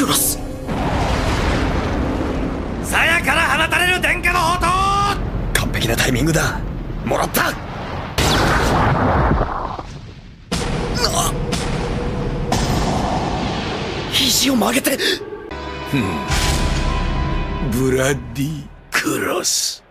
クロス。鞘から放たれる電化の砲塔完璧なタイミングだ。もらった。肘を曲げて。ブラディ・クロス。